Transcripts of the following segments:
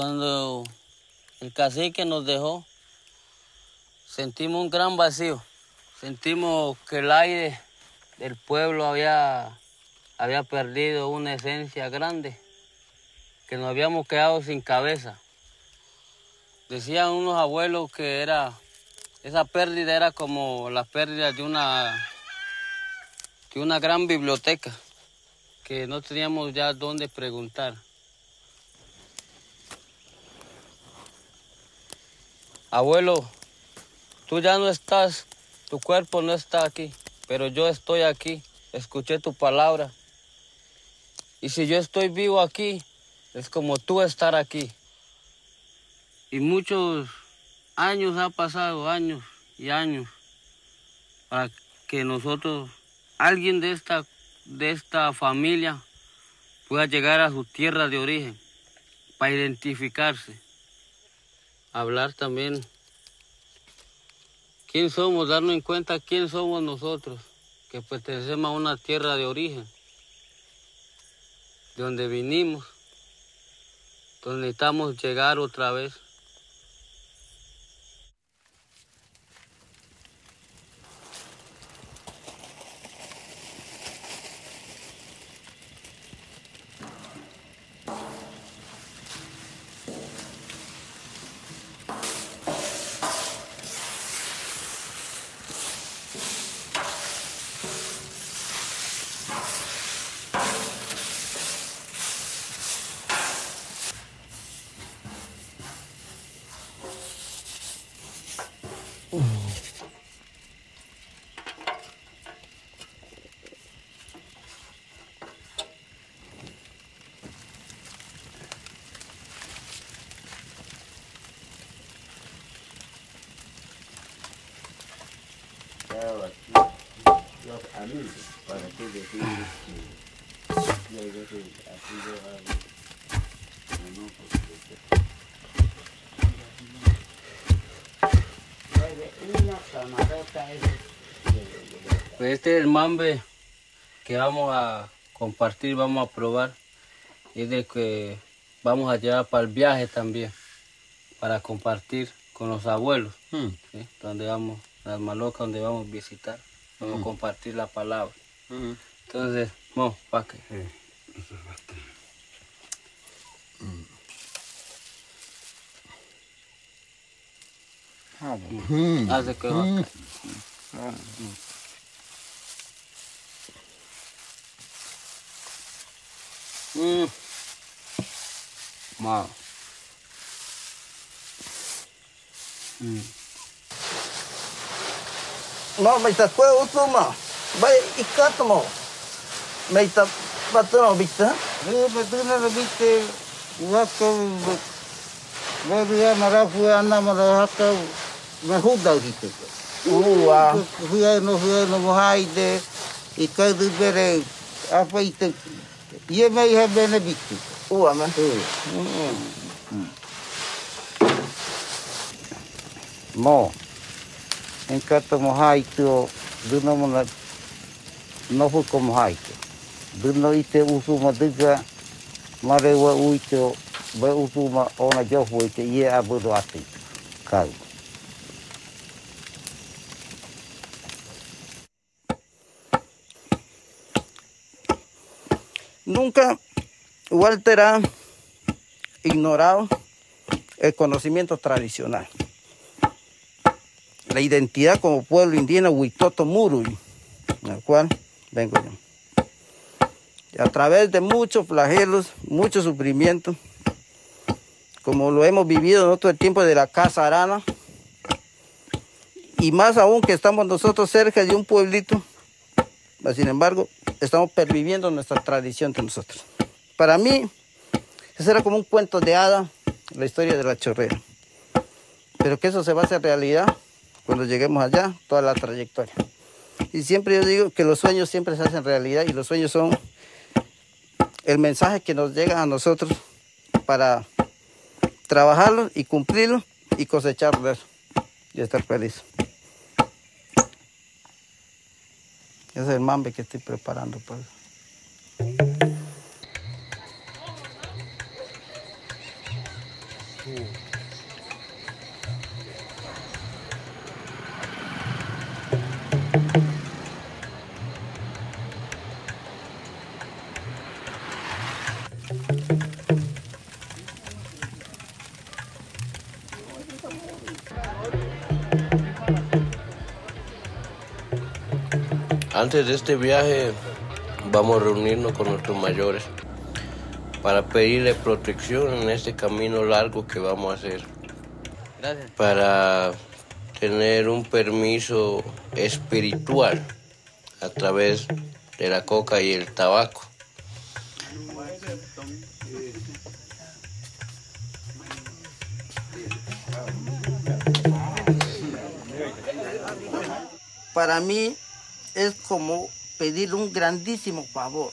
Cuando el cacique nos dejó, sentimos un gran vacío. Sentimos que el aire del pueblo había, había perdido una esencia grande, que nos habíamos quedado sin cabeza. Decían unos abuelos que era, esa pérdida era como la pérdida de una, de una gran biblioteca, que no teníamos ya dónde preguntar. Abuelo, tú ya no estás, tu cuerpo no está aquí, pero yo estoy aquí, escuché tu palabra. Y si yo estoy vivo aquí, es como tú estar aquí. Y muchos años ha pasado, años y años, para que nosotros, alguien de esta, de esta familia, pueda llegar a su tierra de origen, para identificarse hablar también quién somos, darnos en cuenta quién somos nosotros, que pertenecemos a una tierra de origen, de donde vinimos, donde necesitamos llegar otra vez. Claro, aquí los amigos, para que decir que y hay veces así lo hago. No, no, porque- Una camarota es de- de- Pues este es el mambe que vamos a compartir, vamos a probar. Y de que vamos a llevar para el viaje también, para compartir con los abuelos, Hmm. ¿sí? donde vamos, las malocas donde vamos a visitar, vamos a compartir la palabra. Hmm. Entonces, no, para que. Ah, bueno. Hace que Mm. Ma. Mm. Ma mai ta koe o tō mā. Mai i kāta mō. Mai tā patuna o bita. Mai tā patuna o bita. Wako. Mai rea marafu e anā da haka. Ua. Hui no hui no mohai de. I kaudu bere. Apa i te. Ie mei he bene bitti. Ua me. Mō. En kata mo haitu o duna mo na nohu ko mo haitu. Duna i te usu ma duga ma rewa ui te o ba usu ma ona johu i te ie a budu ati. Kau. Nunca Walter ha ignorado el conocimiento tradicional. La identidad como pueblo indígena Huitoto Murui, al cual vengo yo. A través de muchos flagelos, muchos sufrimientos, como lo hemos vivido en otro tiempo de la Casa Arana, y más aún que estamos nosotros cerca de un pueblito, sin embargo, estamos perviviendo nuestra tradición de nosotros. Para mí, eso era como un cuento de hada, la historia de la chorrera. Pero que eso se va a hacer realidad cuando lleguemos allá, toda la trayectoria. Y siempre yo digo que los sueños siempre se hacen realidad y los sueños son el mensaje que nos llega a nosotros para trabajarlo y cumplirlo y cosecharlo y estar feliz. Ese es el mambe que estoy preparando. Pues. Antes de este viaje vamos a reunirnos con nuestros mayores para pedirle protección en este camino largo que vamos a hacer. Gracias. Para tener un permiso espiritual a través de la coca y el tabaco. Para mí es como pedir un grandísimo favor.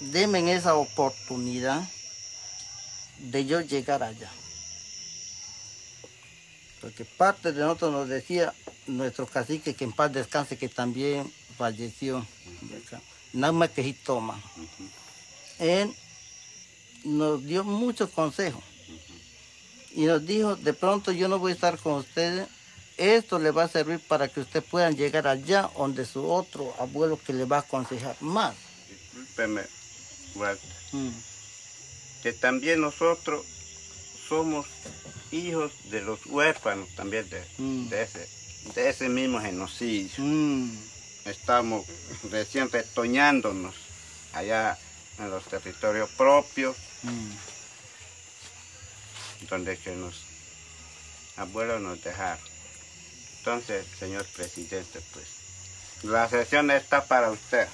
Denme esa oportunidad de yo llegar allá. Porque parte de nosotros nos decía nuestro cacique que en paz descanse, que también falleció. Más que toma. Él nos dio muchos consejos. Y nos dijo, de pronto yo no voy a estar con ustedes. Esto le va a servir para que ustedes puedan llegar allá donde su otro abuelo que le va a aconsejar más. Discúlpeme, Walter, Mm, que también nosotros somos hijos de los huérfanos también de, Mm. de ese, de ese mismo genocidio. mm, Estamos recién retoñándonos allá en los territorios propios, donde que los abuelos nos dejaron. Entonces, señor presidente, pues, la sesión está para usted.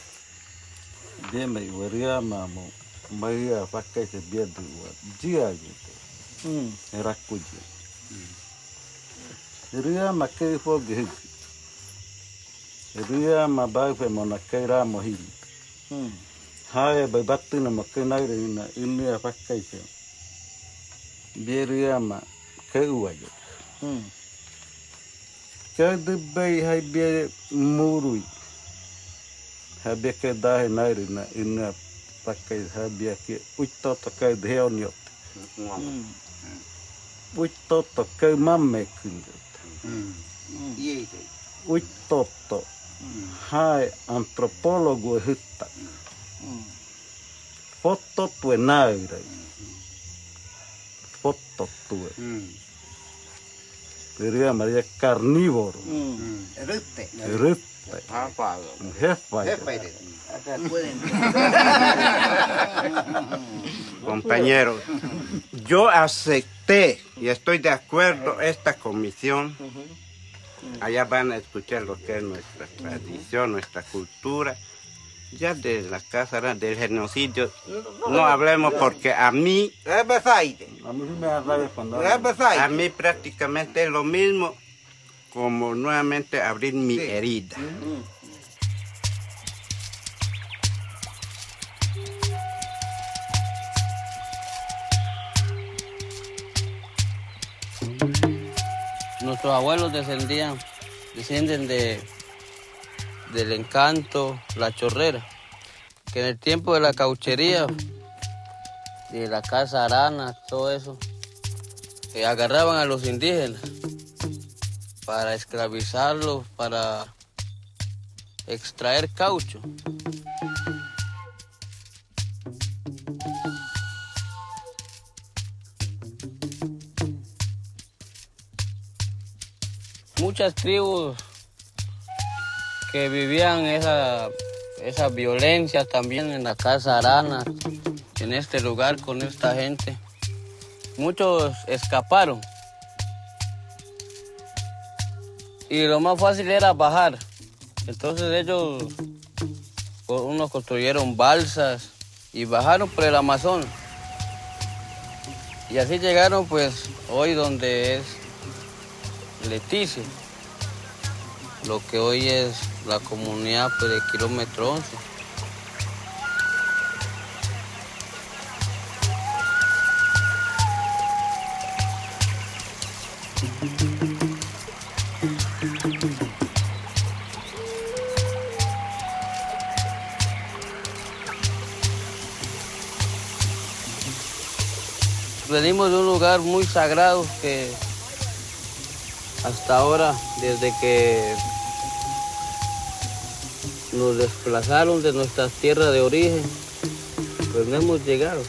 Deme iweria mamo maria pakai se gitu. Mm, Era makai nai na ini pakai se. Bieria ma uwa yo. mm, kia te bai hai bia mūrui. Ha bia kai dahi nairi na i ngā takai ha bia ki uita to kai te heo ni ote. Uita to kai mamme kunga. Uita to hai antropologu e huta. Foto tue nairi. Foto tue. Mm. Rutte. Ah, Pablo. Jefa. Acá pueden. Compañeros, yo acepté y estoy de acuerdo esta comisión. Allá van a escuchar lo que es nuestra tradición, nuestra cultura. Ya de la casa del genocidio. No hablemos porque a mí, A mí sí me da rabia cuando hablan. a mí prácticamente es lo mismo como nuevamente abrir mi herida. Nuestros abuelos descendían, descienden de, del encanto, la chorrera, que en el tiempo de la cauchería, de la casa arana, todo eso, que agarraban a los indígenas para esclavizarlos, para extraer caucho. muchas tribus que vivían esa, esa violencia también en la casa Arana, en este lugar con esta gente. Muchos escaparon. Y lo más fácil era bajar. Entonces ellos, unos construyeron balsas y bajaron por el Amazonas. Y así llegaron pues hoy donde es Leticia, lo que hoy es la comunidad pues, de kilómetro 11. Venimos de un lugar muy sagrado que hasta ahora, desde que nos desplazaron de nuestras tierras de origen, pues no hemos llegado.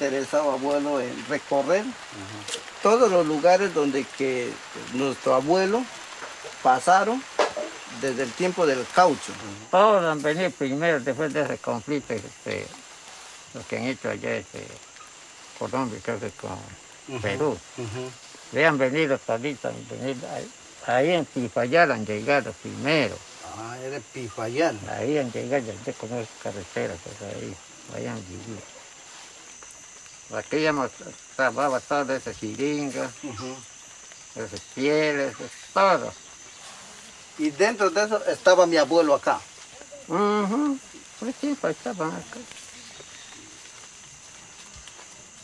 Interesados, abuelo, en recorrer todos los lugares donde que nuestro abuelo pasaron desde el tiempo del caucho. Todos han venido primero después de ese conflicto, este, lo que han hecho allá, este, Colombia, creo que con Perú. Habían venido toditos, han venido ahí, ahí en Pifayal han llegado primero. Ah, era Pifayal. Ahí han llegado, ya ya con esas carreteras, pues ahí, ahí han vivido. Aquí hemos trabajado todas esas jeringas, esas pieles, todo. Y dentro de eso estaba mi abuelo acá. Ujú. Pues sí, pues estaban acá.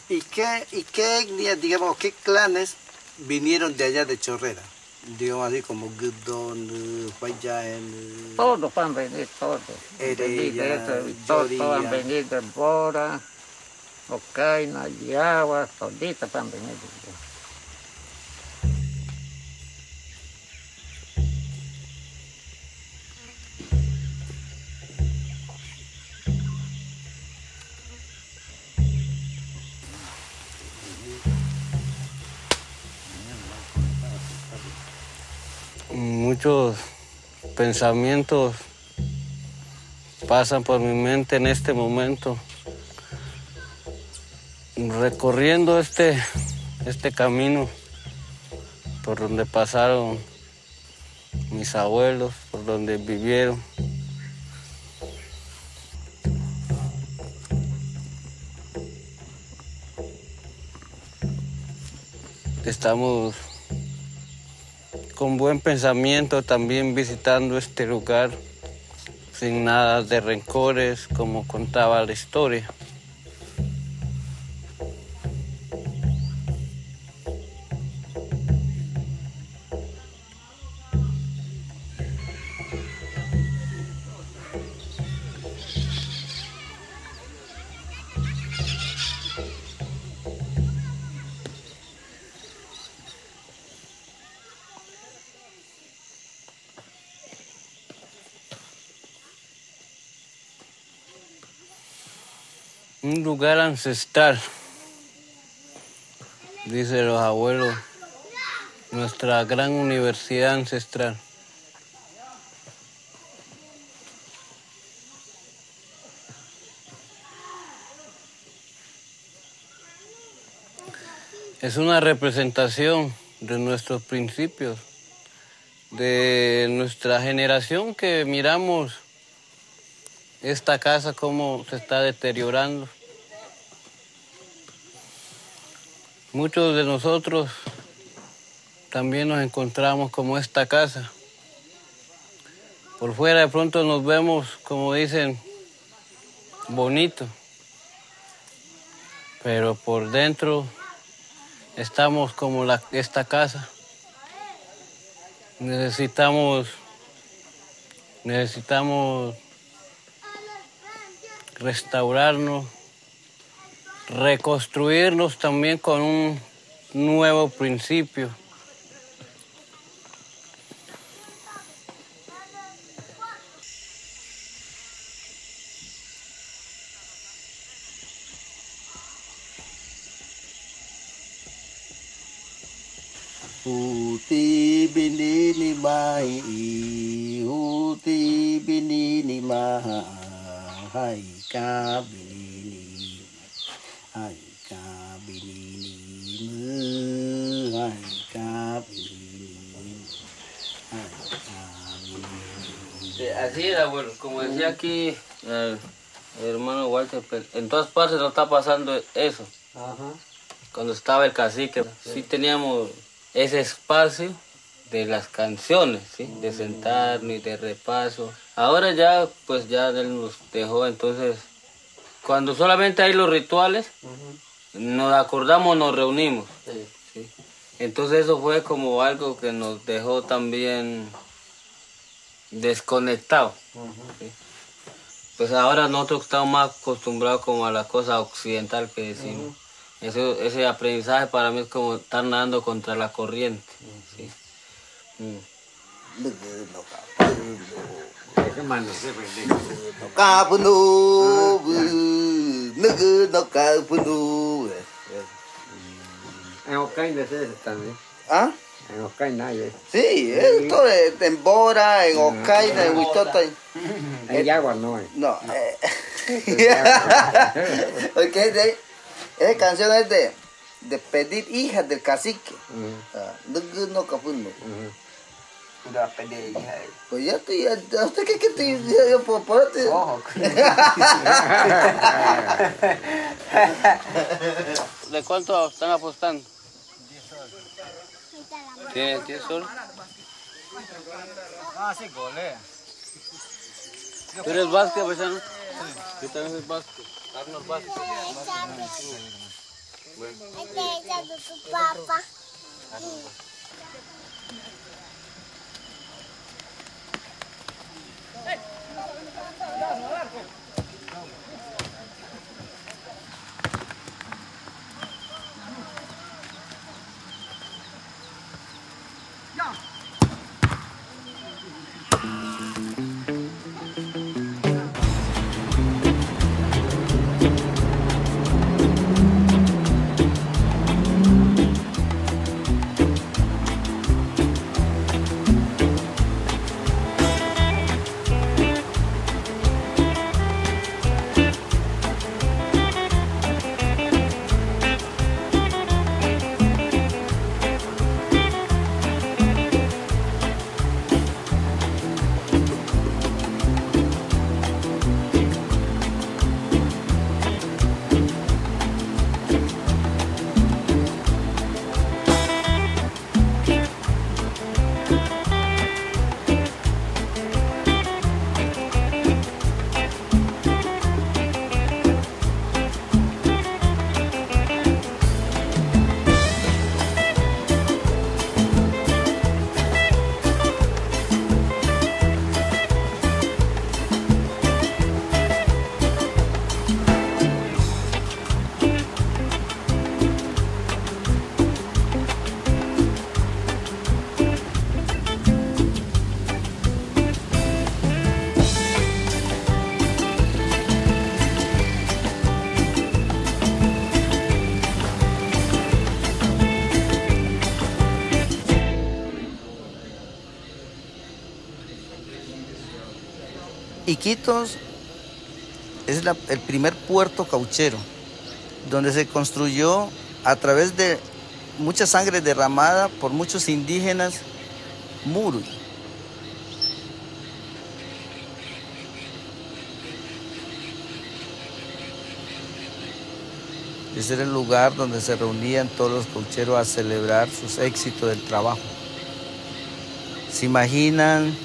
¿Y qué, y qué etnias, digamos, qué clanes vinieron de allá de Chorrera? Digamos así como Gudón, Fayael. Todos han venido, todos. Eso, todos, todos han venido de Bora, Ocaina, Yagua, toditos han venido. Muchos pensamientos pasan por mi mente en este momento. Recorriendo este, este camino por donde pasaron mis abuelos, por donde vivieron. Estamos con buen pensamiento también visitando este lugar, sin nada de rencores, como contaba la historia. Un lugar ancestral, dice los abuelos, nuestra gran universidad ancestral. Es una representación de nuestros principios, de nuestra generación que miramos esta casa cómo se está deteriorando. Muchos de nosotros también nos encontramos como esta casa. Por fuera de pronto nos vemos, como dicen, bonito, pero por dentro estamos como esta casa. Necesitamos, necesitamos restaurarnos, reconstruirnos también con un nuevo principio. Uti binini mai, uti binini mai, ka hai ka binini mu, hai ka binini, hai ka binini. Abuelo. Como decía aquí el, el hermano Walter, pues, en todas partes nos está pasando eso. Cuando estaba el cacique, sí teníamos ese espacio de las canciones, ¿sí? de sentarnos y de repaso. Ahora ya, pues ya él nos dejó, entonces, cuando solamente hay los rituales, nos acordamos, nos reunimos. ¿sí? Entonces eso fue como algo que nos dejó también desconectados. ¿Sí? Pues ahora nosotros estamos más acostumbrados como a la cosa occidental que decimos. Eso, ese aprendizaje para mí es como estar nadando contra la corriente. ¿sí? Ocaina es ese también. ¿Ah? En Ocaina hay. Sí, esto de Tembora, en Ocaina, en Huitota. En Yagua no hay. No. Eh. Ok, de, esa canción es de, de pedir hijas del cacique. Ah, no kapunu. Pues ya estoy, ya, ya- ¿usted qué que estoy? Ya, por, por este- ¿De cuánto están apostando? ¿Tiene 10 soles? Ah, sí, golea. ¿Tú eres Vázquez, paisano? Yo también soy Vázquez. Arnold Vázquez. Este echando tu down. Es el primer puerto cauchero, donde se construyó a través de mucha sangre derramada por muchos indígenas muros. Ese era el lugar donde se reunían todos los caucheros a celebrar sus éxitos del trabajo. ¿Se imaginan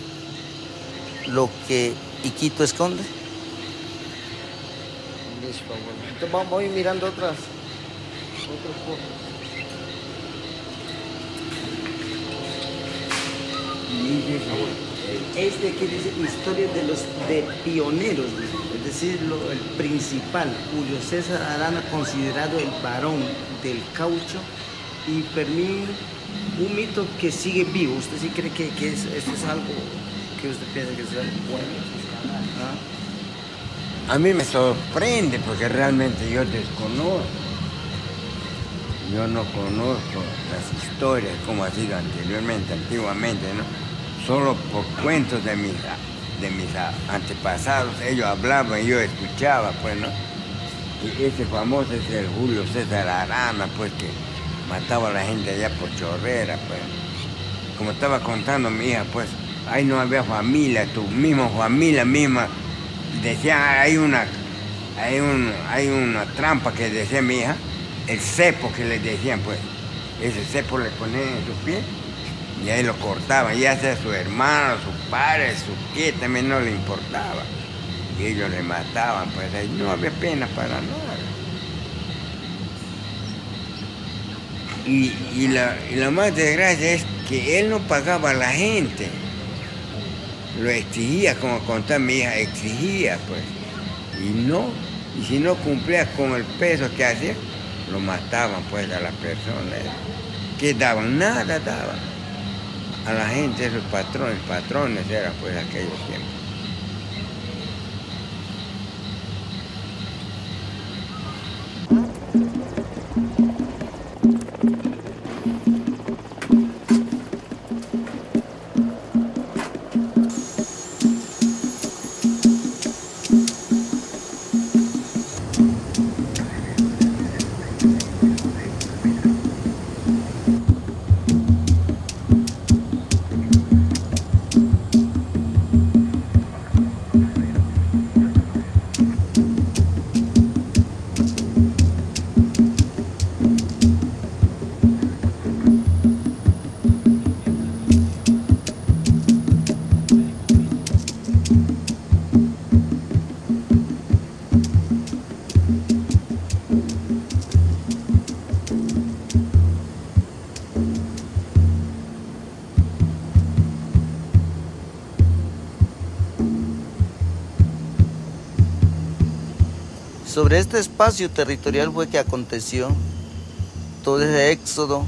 lo que Esconde? Entonces vamos a ir mirando otras. otros. Este que dice historia de los de pioneros, es decir, lo- el principal, Julio César Arana, considerado el varón del caucho, y Fermín, un mito que sigue vivo. ¿Usted sí cree que, que es- esto es algo que usted piensa que es algo bueno? A mí me sorprende porque realmente yo desconozco. Yo no conozco las historias como ha sido anteriormente, antiguamente, ¿no? Solo por cuentos de mis, de mis antepasados, ellos hablaban y yo escuchaba, pues, ¿no? Y ese famoso es el Julio César Arana, pues, que mataba a la gente allá por Chorrera, pues. Como estaba contando mi hija, pues, ahí no había familia, tu misma familia misma. Decían, "Ah, hay una, hay un, hay una trampa que decía mi hija, el cepo que le decían, pues. Ese cepo le ponían en su pie y ahí lo cortaban, ya sea su hermano, su padre, su tía, también no le importaba. Y ellos le mataban, pues ahí no había pena para nada. Y, y la, y la más desgracia es que él no pagaba a la gente. Lo exigía, como contaba mi hija, exigía, pues. Y no, y si no cumplía con el peso que hacía, lo mataban, pues, a la persona. ¿Qué daban? Nada daban. a la gente, esos patrones, patrones eran pues aquellos tiempos. Sobre este espacio territorial fue que aconteció todo ese éxodo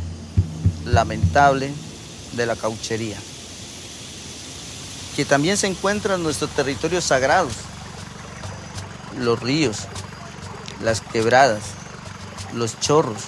lamentable de la cauchería, que también se encuentran en nuestros territorios sagrados, los ríos, las quebradas, los chorros.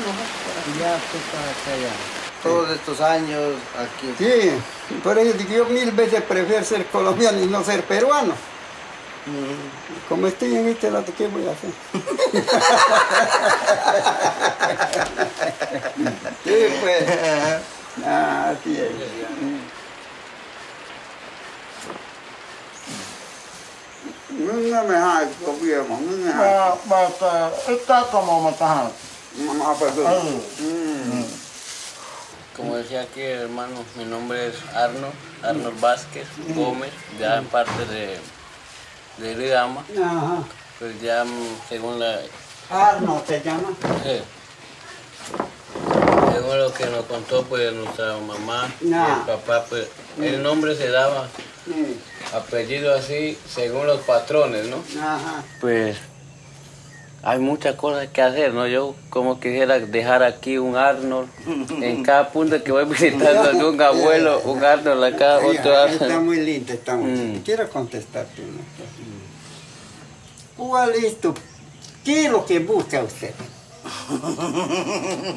Pues para acá Todos estos años aquí. Sí, por eso digo, yo mil veces prefiero ser colombiano y no ser peruano. Como estoy en este lado, ¿qué voy a hacer? sí, pues. Ah, así es. No me hagas no me hagas. Está como matajado. Mamá, perdón. Como decía aquí, hermano, mi nombre es Arnold, Arnold Vázquez Gómez, ya en parte de, de Ridama. Ajá. Pues ya mm, según la, Arno se llama. eh, según lo que nos contó pues nuestra mamá y el papá, pues el nombre se daba Sí. apellido así según los patrones, ¿no? Ajá. Pues hay muchas cosas que hacer, ¿no? Yo como quisiera dejar aquí un Arnold en cada punto que voy visitando de un abuelo, un Arnold acá, Ay, otro ay, Está Arnold. muy lindo, está muy Mm. lindo. Quiero contestarte una cosa. ¿Cuál es tu, qué es lo que busca usted?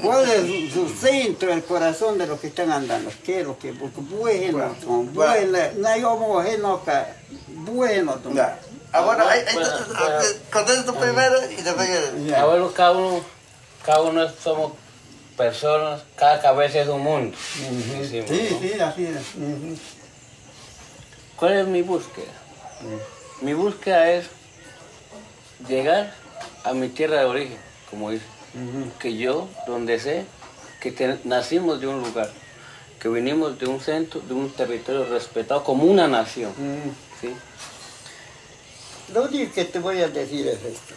¿Cuál es su centro, el corazón de lo que están andando? ¿Qué es lo que busca? Bueno, son buena, no yo bueno, que bueno. Tú. Ahora, ahí, ahí, Bueno, contesta tú primero y después yo. Ya. Abuelo, cada uno, cada uno somos personas, cada cabeza es un mundo. Decimos, Sí, ¿no? sí, así es. ¿Cuál es mi búsqueda? Mi búsqueda es llegar a mi tierra de origen, como dice. Que yo, donde sé, que te- nacimos de un lugar, que vinimos de un centro, de un territorio respetado como una nación. ¿sí? Lo único que te voy a decir es esto.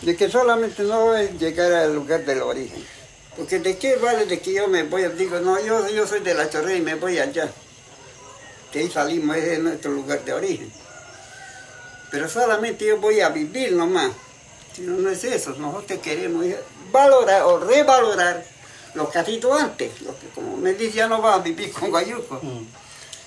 De que solamente no es llegar al lugar del origen. Porque de qué vale de que yo me voy, digo, no, yo, yo soy de la chorrera y me voy allá. De ahí salimos, ese es nuestro lugar de origen. Pero solamente yo voy a vivir nomás. Si no, es eso, nosotros queremos valorar o revalorar lo que ha sido antes. Lo que, como me dice, ya no va a vivir con Guayuco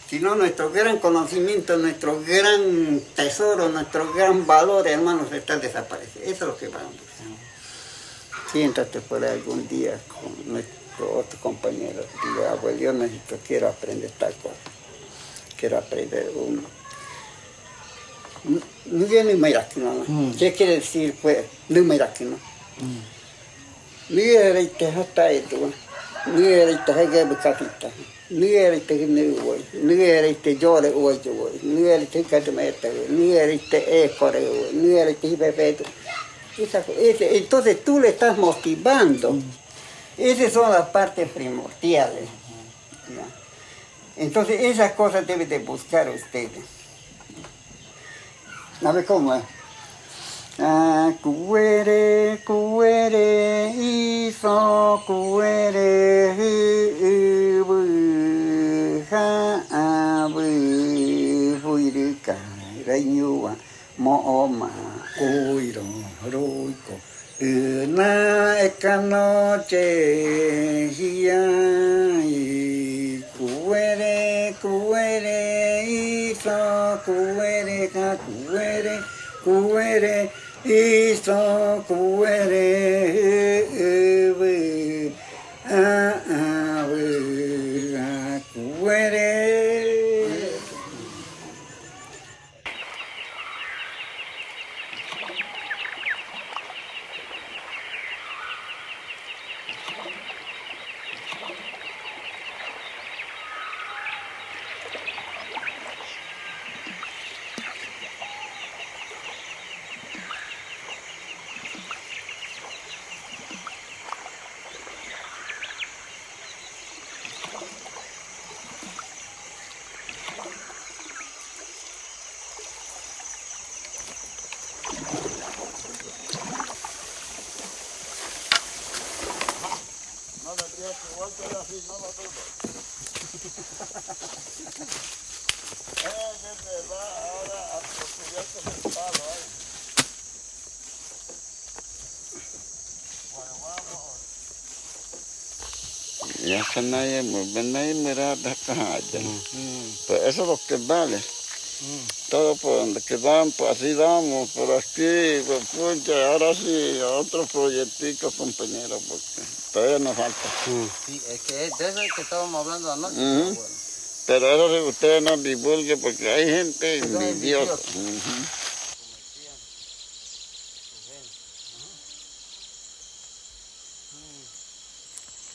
sino nuestro gran conocimiento, nuestro gran tesoro, nuestro gran valor, hermanos, está desapareciendo. Eso es lo que vamos a hacer. Siéntate por algún día con nuestro otro compañero. Digo, abuelo, yo necesito, quiero aprender tal cosa. Quiero aprender uno. Número miraculo, ¿no? ¿Qué quiere decir, pues, no? Número te hasta esto, número te hege bukatita. Número te nu voy, número te llore hoy yo voy, número te catameta, número te ecore, número te bebé. Esa co- ese- Entonces tú le estás motivando. Esas son las partes primordiales. ¿ya? Entonces esas cosas deben de buscar ustedes. A ver cómo es. à cuê đê cuê đê y so cuê đê y bư ha a bư vui đi cả đây nhiêu à. Mò mà côi rồi rồi còn ừ na ekano che đê, kuere kuere iso đê, ka kuere đê. Cuere, bu, ah, ah, bu, ah, cuere. Ya se nadie me ven ahí mirar de acá. ya. Pues eso es lo que vale. Todo por donde quedamos, pues así damos, por aquí, pues pucha, ahora sí, otro proyectico, compañero, porque todavía nos falta. Sí, es que es de eso que estábamos hablando anoche. Ujú. Pero eso sí, ustedes no divulguen, porque hay gente envidiosa.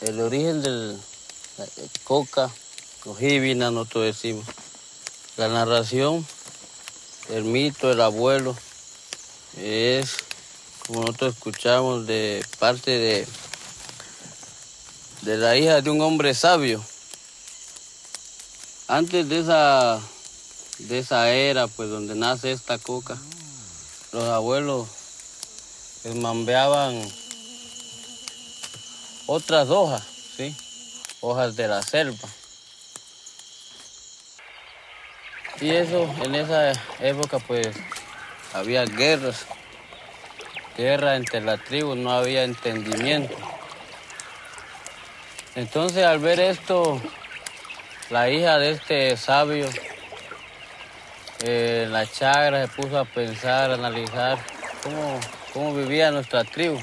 El origen del la- el coca, cojibina, nosotros decimos. La narración, el mito, el abuelo, es, como nosotros escuchamos, de parte de, de la hija de un hombre sabio. Antes de esa, de esa era, pues donde nace esta coca, los abuelos mambeaban otras hojas, ¿sí? Hojas de la selva. Y eso, en esa época, pues, había guerras. Guerra entre las tribus, no había entendimiento. Entonces, al ver esto, la hija de este sabio, eh, la chagra, se puso a pensar, a analizar cómo, cómo vivía nuestra tribu.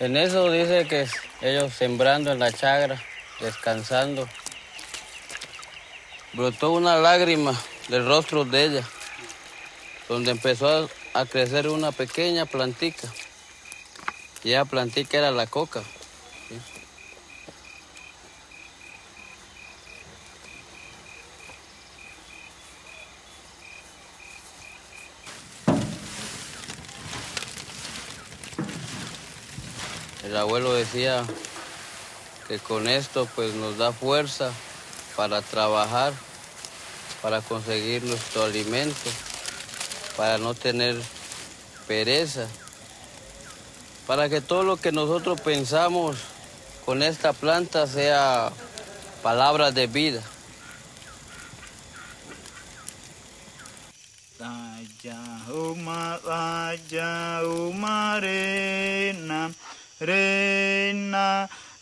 En eso dice que ellos sembrando en la chagra, descansando, brotó una lágrima del rostro de ella, donde empezó a, crecer una pequeña plantica. Y esa plantica era la coca. El abuelo decía que con esto pues nos da fuerza para trabajar, para conseguir nuestro alimento, para no tener pereza, para que todo lo que nosotros pensamos con esta planta sea palabras de vida.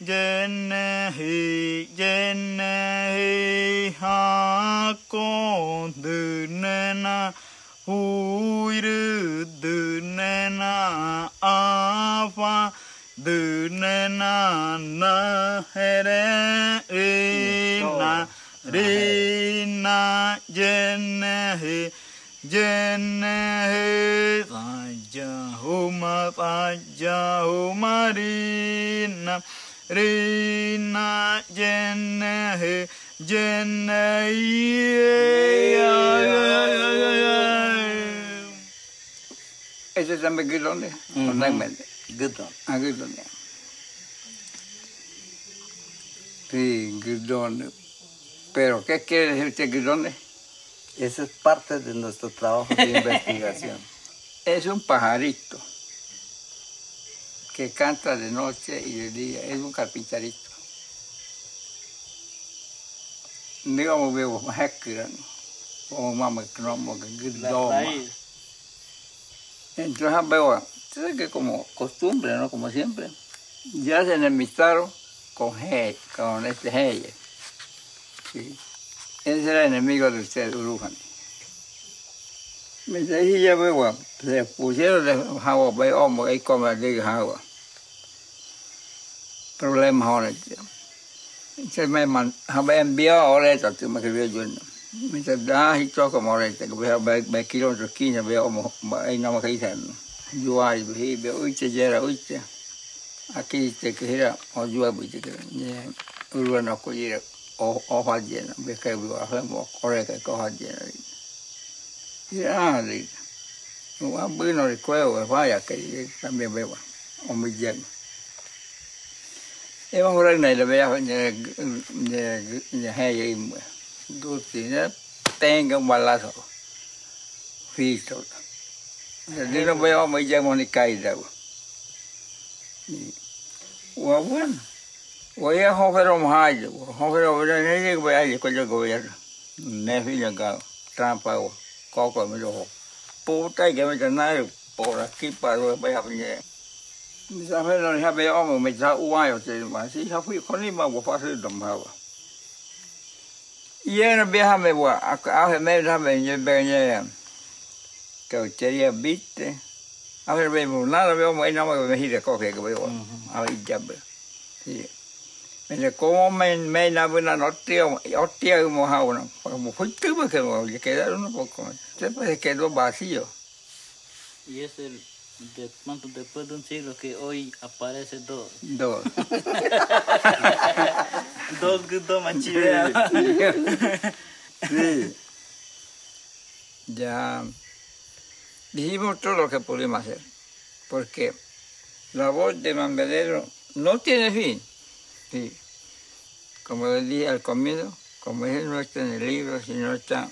जन ही जिन ही हाँ को दुनना हुर दुनना आवा, दुनना नहरे ना, रे ना जिन ही जिन ही ताज़ा हुमा ताज़ा हुमा Reena Rina Jene Jene Ese es también. Ah. Sí. Pero, ¿qué quiere decir este Gilone? Esa es parte de nuestro trabajo de investigación. Es un pajarito que canta de noche y de día. Es un carpinterito. Digamos, veo más como mamá cromo que Giloma. Entonces veo, ¿sabes que como costumbre, ¿no? Como siempre, ya se enemistaron con, He, con este Heye. Sí. Ese era enemigo de usted, Urujani. Me decía, veo, se pusieron de agua, veo, hombre, ahí como de agua. Problema ahora, tío. Se me man, había enviado ahora esto, tío, me escribió yo. Me dice, ah, y todo como ahora, que veo, ve kilómetros 15, veo, como, ahí no me dicen, yo hay, veo, uy, te llega, uy, te. Aquí te queda, o yo, uy, te queda, Uruguay no cogiera, o, hojas llenas, ves que hacemos, corre que hojas llenas. Y ah, dice, bueno, recuerdo, vaya, que también veo, o me lleno. cái bóng răng này là bây giờ nhà nhà nhà hai gì tôi thì nó tan cái bà la thôi, phi thôi, nên nó bây giờ mới chơi mà đi cày đâu. Quá buồn quá ya họ phải làm hai họ phải làm cái này cái bé gì có cho gọi là nè phi là cái trang bao có còn mới được bố tay cái mới cho nó được bỏ ra kịp rồi bây giờ vậy Misa fe no ha be o me ja u wa yo te ma si ha fu ko ni ma wo fa se dom ha wa. Ye na be ha me wa a a he me ha me ye be ye. Ka che ye bitte. A ver be mo na be o mo ina mo me hi de ko ke ke be o. A i ja be. Si. Me le ko me me na bu na no tio o tio mo ha una. Mo fu tu be que mo ye quedaron un poco. Se quedó vacío. Y es el de cuánto después de un siglo que hoy aparece dos. Dos. dos dos manchiveas. Sí. Ya dijimos todo lo que pudimos hacer, porque la voz de Mambedero no tiene fin. Sí. Como le dije al comienzo, como es no está en el libro, sino está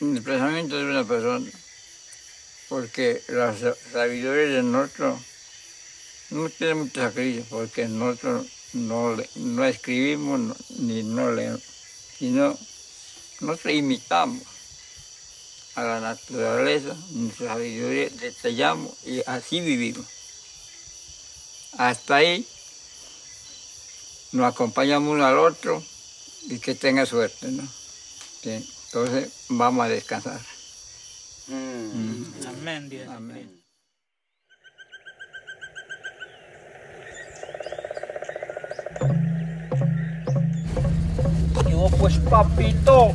en el pensamiento de una persona porque la sabiduría de nosotros no tiene mucho sacrificio, porque nosotros no, no escribimos no, ni no leemos, sino nosotros imitamos a la naturaleza, nuestra sabiduría, detallamos y así vivimos. Hasta ahí nos acompañamos uno al otro y que tenga suerte, ¿no? Entonces vamos a descansar. Amén, Dios. Amén. Yo pues papito.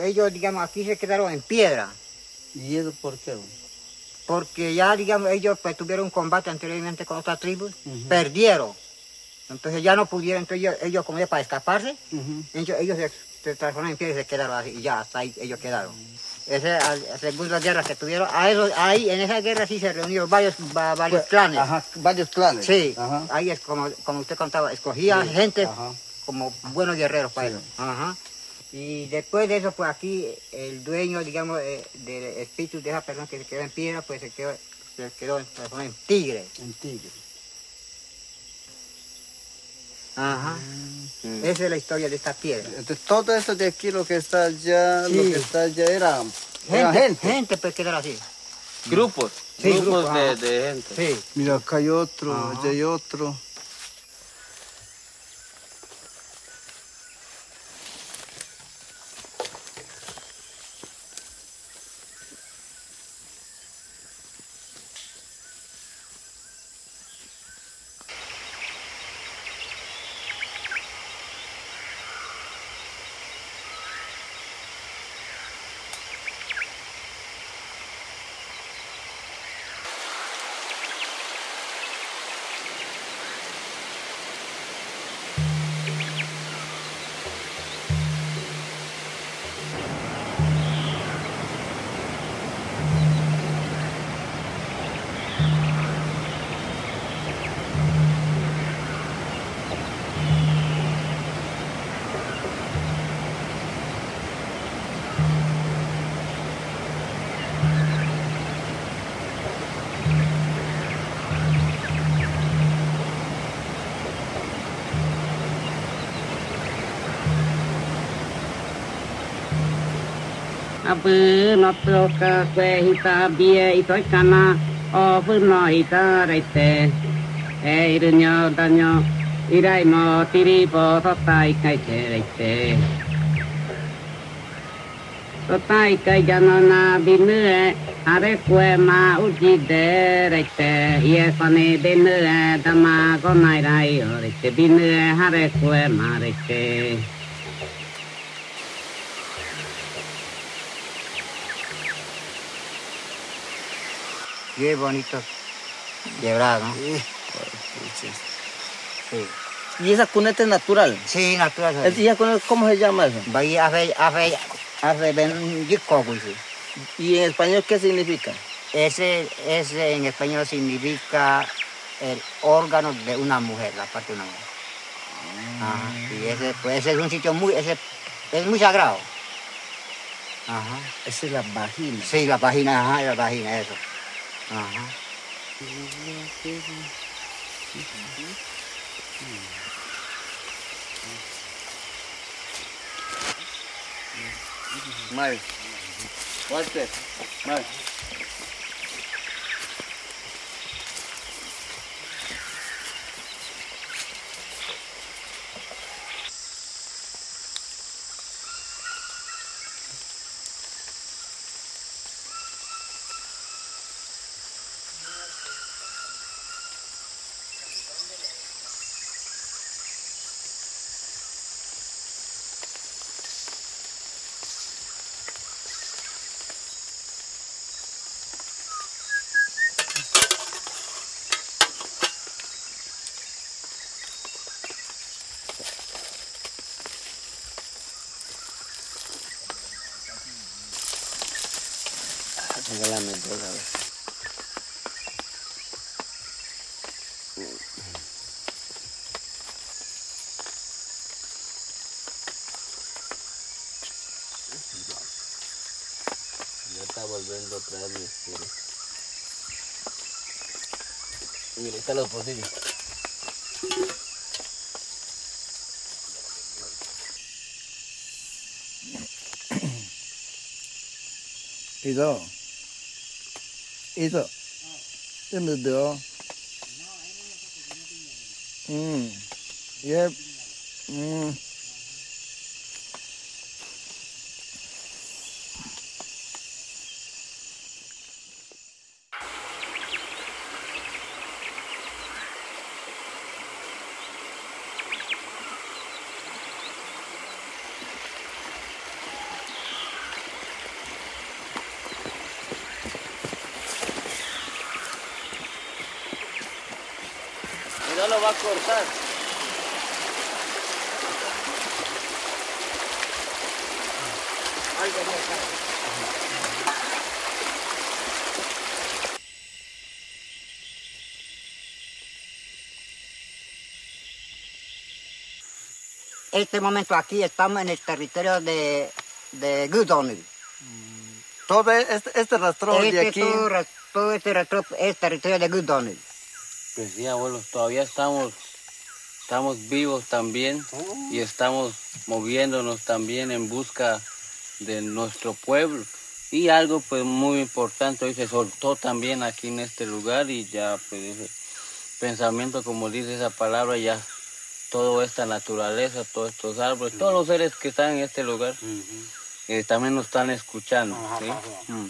Pues ellos, digamos, aquí se quedaron en piedra, ¿Y eso por qué? porque ya, digamos, ellos pues, tuvieron un combate anteriormente con otras tribus, perdieron. Entonces ya no pudieron, entonces ellos, ellos como es para escaparse, ellos, ellos se, se transformaron en piedra y se quedaron así, y ya, hasta ahí ellos quedaron. Esa es la segunda guerra que tuvieron, a eso- ahí en esa guerra sí se reunieron varios, va- varios clanes. Ajá, varios clanes. Sí, Ajá. ahí es como, como usted contaba, escogía gente Ajá. como buenos guerreros para eso. Ajá. Y después de eso, pues aquí el dueño, digamos, eh, del espíritu de esa persona que se quedó en piedra, pues se quedó, se quedó en tigre. En tigre. Ajá. Esa es la historia de esta piedra. Entonces todo esto de aquí, lo que está allá, lo que está allá era, era Gente, gente. gente, pues quedar así. Grupos. Sí, grupos grupos, de, de gente. Sí. Mira, acá hay otro, Ajá. allá hay otro. ปืนอตโกะเกหิตาเบียอิตอยกันาออฟืนอหิตาไรเตเออิรุญโยดันโยอิไรโมติริโปทตายไกเจไรเตทตายไกจานนาบินเนอาเรกเวมาอุจิเดไรเตเยสเนเดนเนธรรมาก็นายไรอรเตบินเนฮาเรกเวมาไรเต Qué bonito quebrado, ¿no? Sí. ¿Y esa cuneta es natural? Sí, natural. Es- ¿Y esa cuneta, cómo se llama eso? ¿Y en español qué significa? Ese, ese en español significa el órgano de una mujer, la parte de una mujer. Ajá. Y ese, pues, ese es un sitio muy, ese, es muy sagrado. Ajá. Esa es la vagina. Sí, la vagina, ajá, la vagina, eso. Ajá. Mal. Walter. Mal. Regálame dos, a ver. Ya está volviendo a traer mi espíritu. Mira, ahí están los pocillos. Ido. Ido. Ini do. Hmm. Yep. Hmm. Y no lo va a cortar. Este momento aquí estamos en el territorio de, de Gudonil. Todo este, este rastro de Este aquí. todo, todo este rastro es territorio de Gudonil. Pues sí, abuelo, todavía estamos, estamos vivos también y estamos moviéndonos también en busca de nuestro pueblo. Y algo pues muy importante hoy se soltó también aquí en este lugar y ya pues ese pensamiento, como dice esa palabra, ya toda esta naturaleza, todos estos árboles, todos los seres que están en este lugar eh, también nos están escuchando. ¿sí? Mm.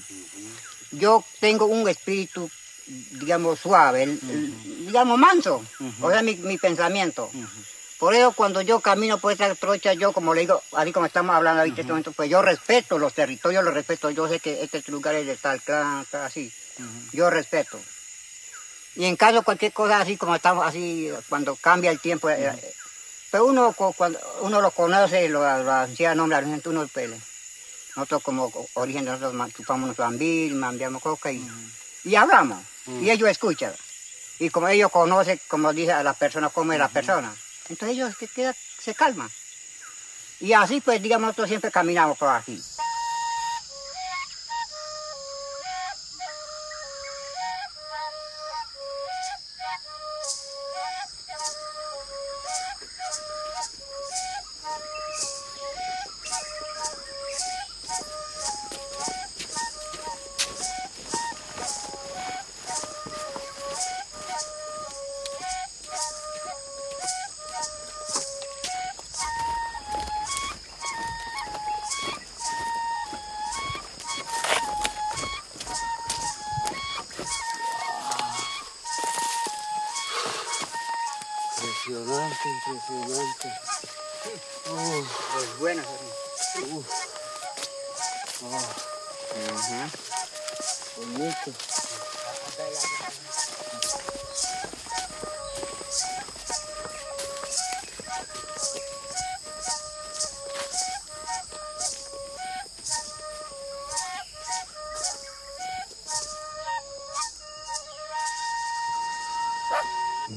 Yo tengo un espíritu, digamos, suave, el- digamos, manso. O sea, mi, mi pensamiento. Por eso cuando yo camino por esta trocha, yo como le digo, así como estamos hablando ahorita en este momento, pues yo respeto los territorios, los respeto. Yo sé que este lugar es de tal clan, tal, así. Yo respeto. Y en caso de cualquier cosa así como estamos así, cuando cambia el tiempo, eh, eh, pero uno cu- cuando uno lo conoce, lo, lo hacía nombre a la gente, uno pele. Nosotros como origen, nosotros chupamos nuestro ambil, mandamos coca y, y hablamos. Y ellos escuchan. Y como ellos conocen, como dice a la persona, cómo es la persona. Entonces ellos se, quedan- se calman. Y así pues, digamos, nosotros siempre caminamos por aquí.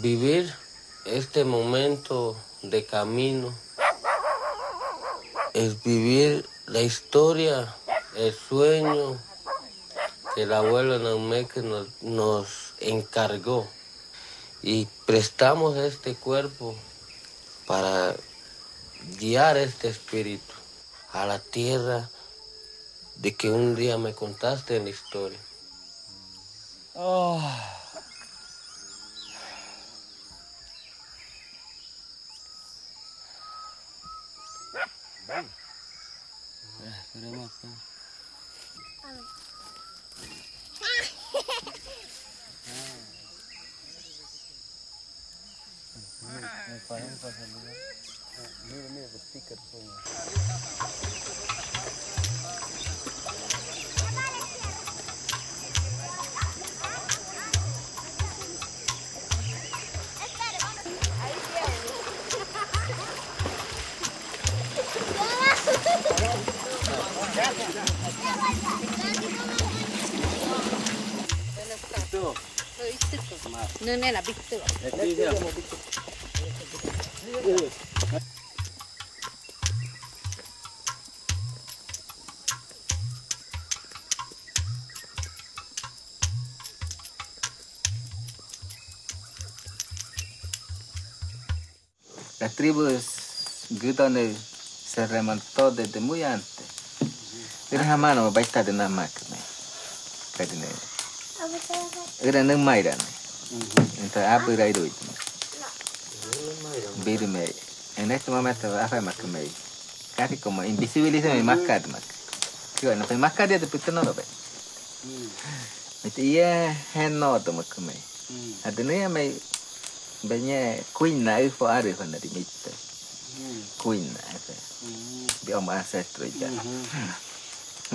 Vivir este momento de camino es vivir la historia, el sueño que el abuelo Naumeque nos, nos encargó y prestamos este cuerpo para guiar este espíritu a la tierra de que un día me contaste en la historia. tá. Meu, meu, meu, meu, meu, meu, meu, meu, meu, meu, meu, meu, meu, meu, meu, La tribu de Gudane se remontó desde muy antes. Era jamás no va a estar de nada más que me. Kadine. Era no maira ne. Entonces abu era ido. Biri me. En este momento va a hacer más que me. Casi como invisibiliza mi máscara más. Que bueno, pues máscara de pito no lo ve. Mesti ya hen no to más que me. Adene me Banyak queen na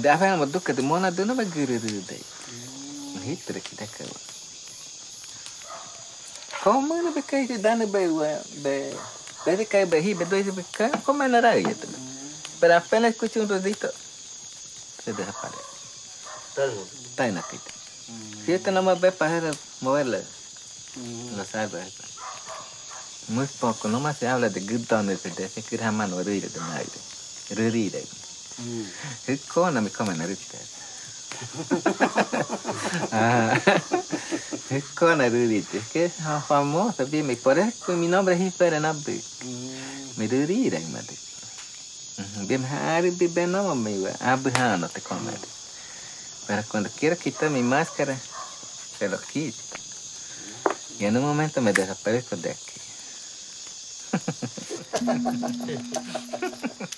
ifo are fa na dimite. Queen na fa. Bi om ancestro ja. Da fa mo dukka de mona de no ba gure de de. Hitre kita ka. Como no be kai de dane be wa be be de kai be hi be dois be kai como na ra ya Pero apenas escucho un rodito se desaparece. Está en la quita. Si esto no me ve para moverla, no sabe. Muy poco, nomás se habla de good dones, de ese que jamás no ríe de nadie. Ríe. Es con mi comen ahorita. Ah, es con ríe. Es que es famoso, bien, por eso mi nombre es Isfera Nabdi. Me ríe, madre. Bien, Harry, bien, no, me iba. Ah, no te comes. Pero cuando quiero quitar mi máscara, se lo quito. Y en un momento me desaparezco de aquí.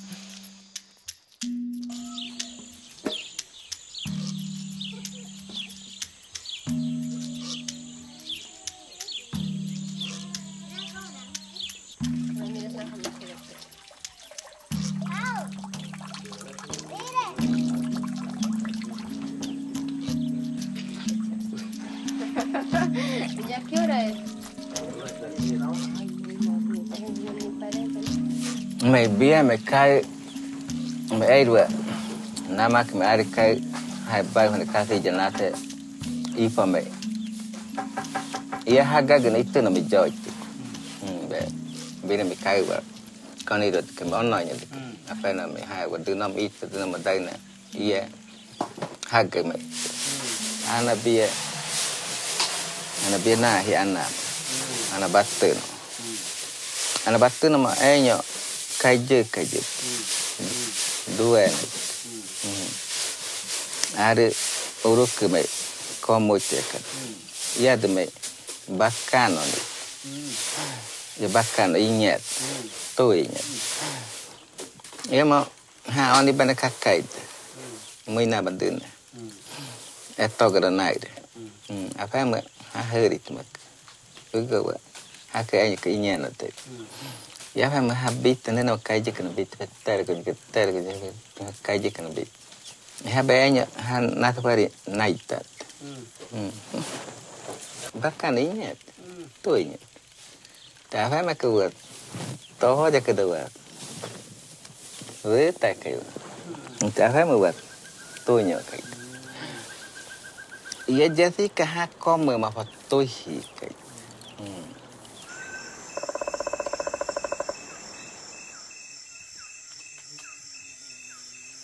Me bien, me cae, me airwa. Nada más que me aire cae, hay varios de casa y llenate y para me. Y es haga que no estoy no me joy. Viene me cae, va. Con eso que me ono ya. Apenas me hay, va. Du no me esto, du no me da nada. Y es haga me. Ana bia, ana bia na hi ana, ana batu. Ana batu nama enyo kaja-kaja. hmm. dua hmm. hmm. ada huruf ke mai komo cek Ya tu demai bakan oni ya bakan ingat tu ingat ya mau ha oni pada kakai hmm. mina bandun hmm. eto gara naik de hmm. apa yang ha hari tu mak ugo ha ke ingat nanti tu. Nanti. Ya fa ma habit ne no kaje kana bit tar ko ke tar ko kaje kana bit. Ya ba anya han na ta pari naita. Bahkan ingat. Tu ingat. Ta fa ma ku to ho ja ke dua. Ve ta ke. Ta fa ma wat. Tu ingat ke. Ia jadi ka ha come ma fa tu hi ke.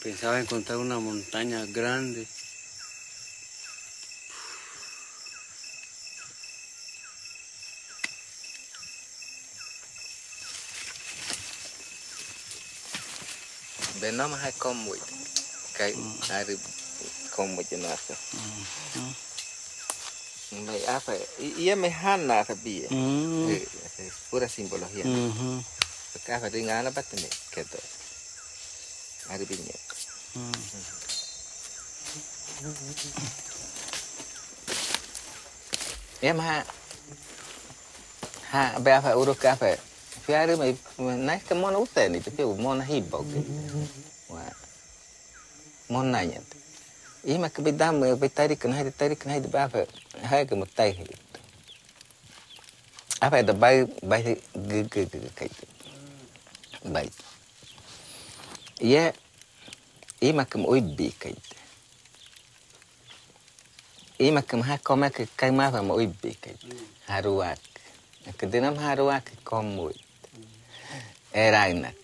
Pensaba encontrar una montaña grande. Be no ma ha come with. Kai ari come with na sa. Me apa? Ia me hana sa bi. Pura simbología. Porque apa dengan apa tene? Keto. Ari Em ha ha bè phải uru cà phê. Phía ai rồi mày nãy cái món út tên đi thì cái món hi bọc đi món này nhỉ. Ý mà cái bên đam mà bên tay đi cần hay đi tay đi cần hay thì ba phải hai cái một tay à phải tập bay bay cái cái cái cái bay. Yeah. Ima ke oi bi kai. ima kem ha come ke kai ma fa mo ibe ke haruak ke dinam haruak kom mo era inak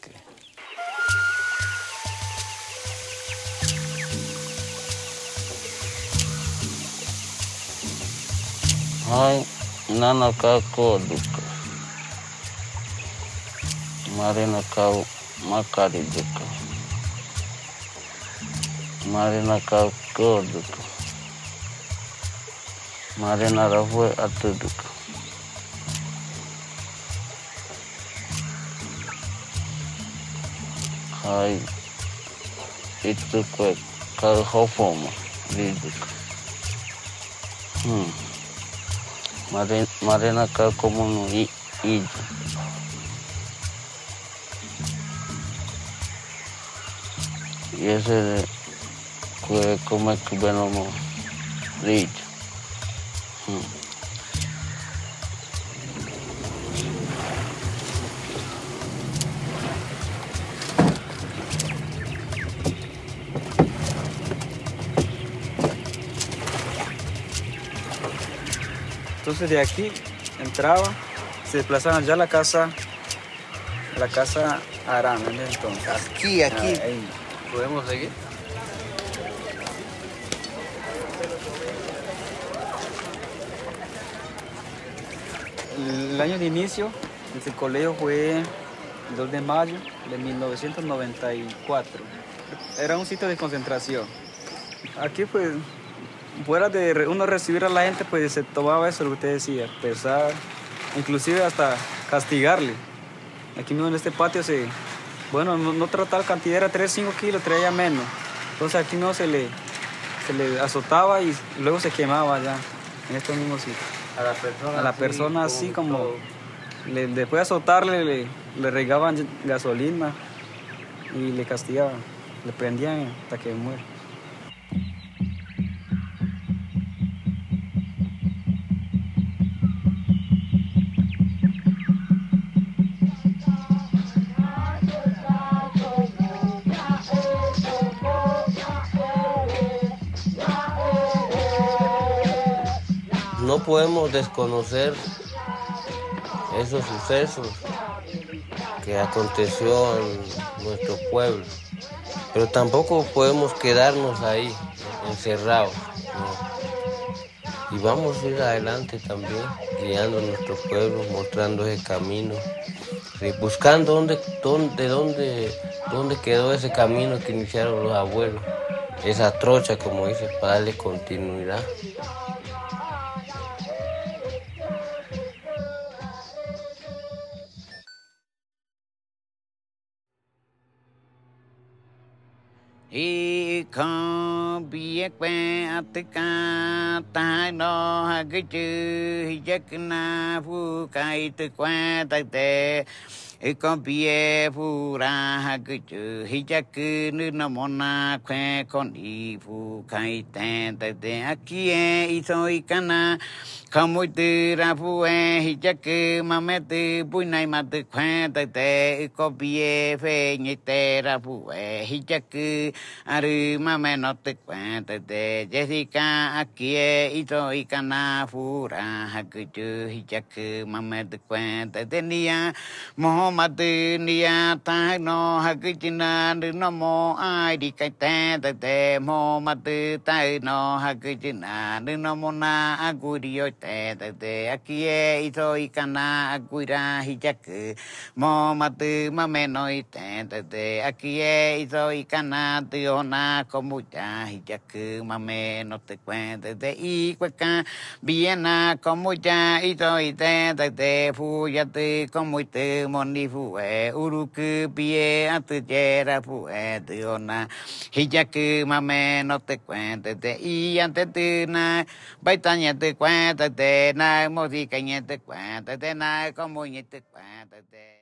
Hai nana kako duka. Marina kau makari duka. Marina kau ko duka. Marina rafue atu duka. Hai itu kue kau hofoma di duka. Hmm. Marina, Marina ka como no i, ija. Y ese de que come que bueno mo ija. Hmm. Entonces de aquí entraba, se desplazaban ya a la casa, la casa ese entonces. Aquí, aquí. Ahí. ¿Podemos seguir? El año de inicio ese colegio fue el 2 de mayo de 1994. Era un sitio de concentración. Aquí pues, fuera de uno recibir a la gente, pues se tomaba eso, lo que usted decía, pesar, inclusive hasta castigarle. Aquí mismo en este patio se, bueno, no, no tratar cantidad, era 3, 5 kilos, traía menos. Entonces aquí no se le, se le azotaba y luego se quemaba ya, en este mismo sitio. A la persona A la persona así como, le, después de azotarle, le, le regaban gasolina y le castigaban, le prendían hasta que muere. Podemos desconocer esos sucesos que aconteció en nuestro pueblo, pero tampoco podemos quedarnos ahí encerrados. Y vamos a ir adelante también, guiando a nuestro pueblo, mostrando ese camino, buscando dónde, dónde, dónde, dónde quedó ese camino que iniciaron los abuelos, esa trocha, como dice, para darle continuidad. không biết bé tất cả ta nó cái con bia phu ra ha cứ chữ hi cha cứ nữ nó mòn na khoe con đi phu khai tên tại tên a kia y soi na. Không mỗi từ ra phu e hi chắc cứ mà mẹ từ bui này mà từ khoe tại tê con bia phê nhị tê ra phu e hi chắc cứ a rư mà mẹ nó từ khoe tại tê Jessica a kia y soi na phu ra ha cứ chữ hi cha cứ mà mẹ từ khoe tại tê nia. Mong Muhammad nia ta no hakuchina no mo ai di kai te te te Muhammad ta no hakuchina no mo na agurio te te te akie ito ikana aguira hichaku Muhammad mame no te te te akie ito ikana te ona como ya ya que mame no te cuente de y cueca viena como ya y soy te te te fu ya te como te ผู้เออุรุกุปีเออัตเจระผู้เอตุโอนาฮิจักุมาเมนอตเกวนเตเตอียันเตตุนาใบตันยันเตกวนเตเตนาโมทีกันยันเตกวนเตเตนาก็โมยันเตกวนเตเต